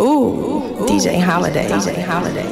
Ooh, DJ Holiday. DJ Holiday.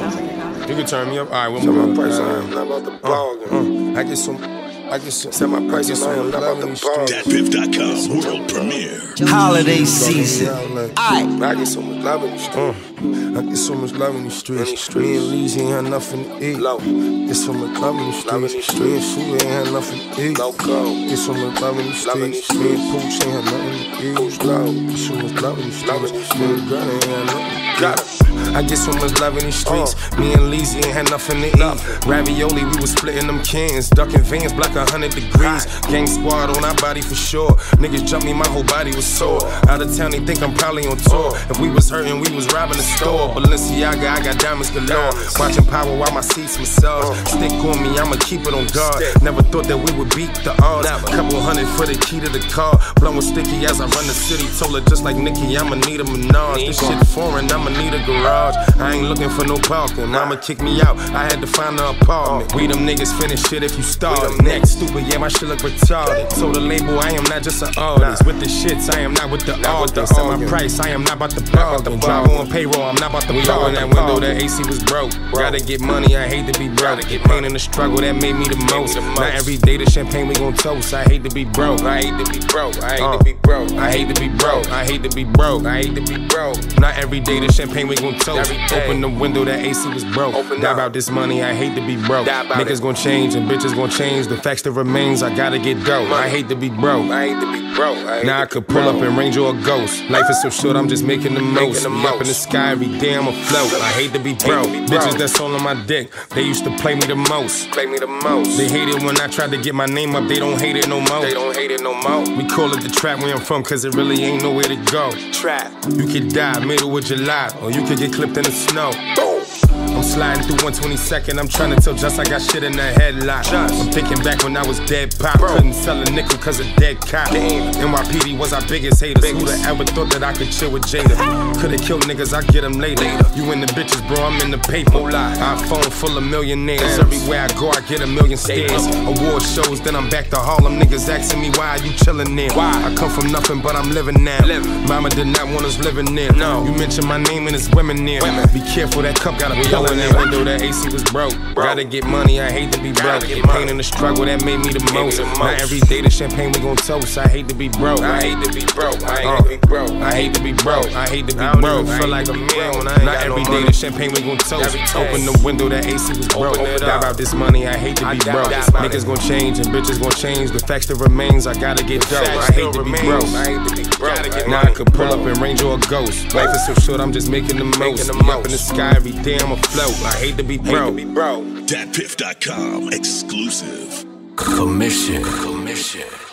You can turn me up. All right, we'll Set my move price on. Uh, on him, not about the uh, ball. Uh, I get some. I get some. Set my price I get on him, not about love in the these DatPiff.com world premiere. Holiday season. Aight. I get so much love in the street. I get so much love in these streets. Mm. In these streets. Me and Leezy ain't had nothing to eat. Low. Get so much love in these streets. these Me and streets. Food ain't had nothing to eat. Low code. Get so much love in these streets. Me and. Pooch ain't had nothing to eat. Pooch low. Get so much love in these streets. these Me and Gunna ain't had nothing to eat. Got it. I get so much love in these streets. Me and Leezy ain't had nothing to eat. Nothing. Ravioli, we was splitting them cans. Ducking vans, black a hundred degrees. Gang squad on our body for sure. Niggas jump me, my whole body was sore. Out of town, they think I'm probably on tour. If we was hurting, we was robbing the store. Balenciaga, I got diamonds galore. Watching power while my seats massage. Stick on me, I'ma keep it on guard. Never thought that we would beat the odds. Couple hundred for the key to the car. Blowing sticky as I run the city. Told her just like Nicki, I'ma need a menage. This shit foreign, I'ma need a garage. I ain't looking for no parking. Mama kicked me out, I had to find an apartment. We them niggas finish shit if you start. Next stupid, yeah, my shit look retarded. Told the label I am not just an artist. With the shits, I am not with the Not with the artist. Set my price, I am not about the bargain. Drive on payroll, I'm not about to We bargain. that that window, the AC was broke. Gotta get money, I hate to be broke. Gotta get Pain in the struggle, that made me the most. Not every day the champagne we gon' toast. I hate to be broke. I hate to be broke. I hate Uh. to be broke. I hate to be broke. I hate to be broke. I hate to be broke. Not every day the champagne we gon' toast. Open the window, that AC was broke. Open Die up. about this money, I hate to be broke. Niggas it. gon' change and bitches gon' change. The facts that remains, I gotta get dope. I hate to be broke. I hate to be broke. I Now I could pull broke. up and range or a ghost. Life is so short, I'm just making the most. the We up in the sky every day, I'm afloat. I hate to be broke. to be broke. Bitches that's all on my dick, they used to play me the most. Play me the most. They hate it when I tried to get my name up, they don't hate it no more. They don't hate it no more. We call it the trap where I'm from, cause it really ain't nowhere to go. Trap. You could die middle of July, or you could get clipped in the snow. Boom. I'm sliding through 122nd, I'm trying to tell just I got shit in the headlock. Just. I'm thinking back when I was dead pop, Bro. couldn't sell a nickel cause of dead cop. Damn. NYPD was our biggest haters. Biggest. Who'da ever thought that I could chill with Jada? Could've killed niggas, I get them later. You in the bitches, bro, I'm in the paper. iPhone full of millionaires. Damn. Everywhere I go, I get a million stares. Award shows, then I'm back to Harlem. Niggas asking me why are you chillin' there? Why? I come from nothing, but I'm living now. Living. Mama did not want us living there. No. You mention my name and it's women there. Women. Be careful, that cup got a We pill in that window. That AC was broke. Gotta get money, I hate to be broke. Get Pain in the struggle, that made me the most. Not every day the champagne we gon' toast. I hate to be broke. I hate to be broke. I hate Uh, to be broke. I hate to be broke. I hate to be broke. Feel like a man when I Not every day the champagne we gon' toast. Open the window, that AC was broke. Die about this money. I hate to be broke. about this money. Niggas gon' change and bitches gon' change. The facts that remains, I gotta get dope. I hate to be broke. I hate to be broke. Gotta get I now I could pull up broke. and range or a ghost. Life is so short, I'm just making the most. the We up in the most. sky every day, I'm afloat. I hate to be Hate broke. be broke. DatPiff.com exclusive. Commission. Commission.